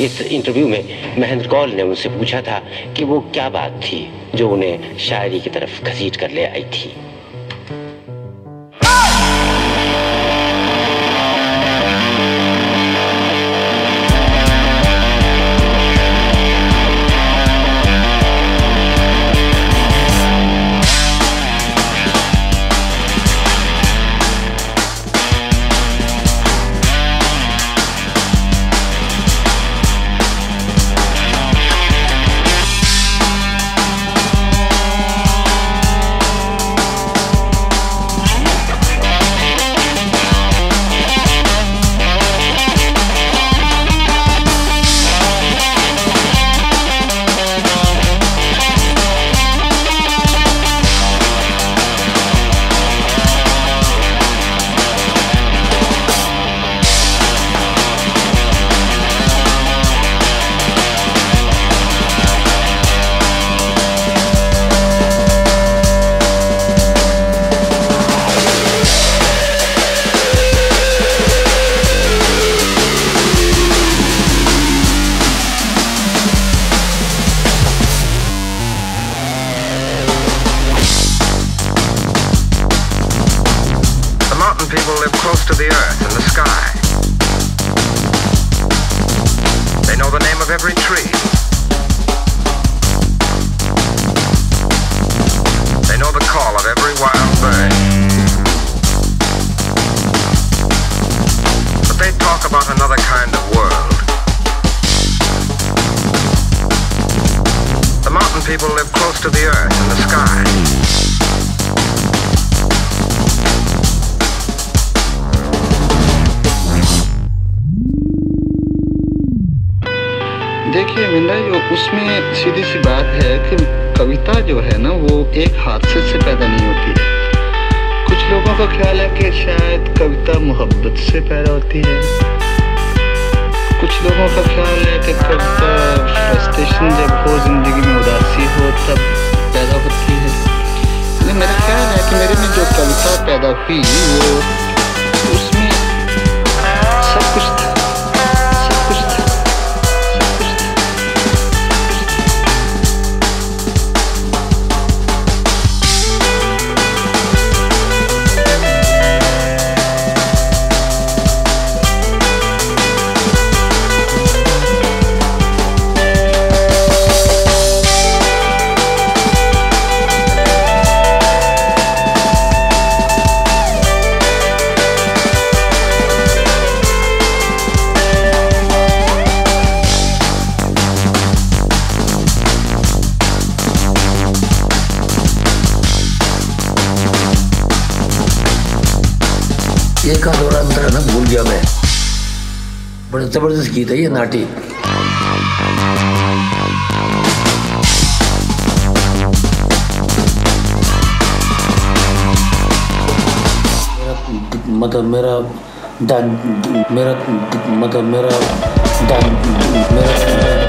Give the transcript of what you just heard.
इस इंटरव्यू में महेंद्र कौल ने उनसे पूछा था कि वो क्या बात थी जो उन्हें शायरी की तरफ़ घसीट कर ले आई थी। Mountain people live close to the earth and the sky. They know the name of every tree. They know the call of every wild bird. But they talk about another kind of world. The mountain people live close to the earth and the sky. देखिए विंदा जो उसमें सीधी सी बात है कि कविता जो है ना, वो एक हादसे से पैदा नहीं होती है। कुछ लोगों का ख्याल है कि शायद कविता मोहब्बत से पैदा होती है। कुछ लोगों का ख्याल है कि कविता फ्रस्ट्रेशन जब हो, ज़िंदगी में उदासी हो, तब पैदा होती है। मेरा ख्याल है कि मेरे में जो कविता पैदा हुई, वो एक आध और अंतर है ना, भूल गया मैं। बड़े ज़बरदस्त गीत है ये, नाटी। मतलब मेरा डा- मेरा मतलब मेरा डा- मेरा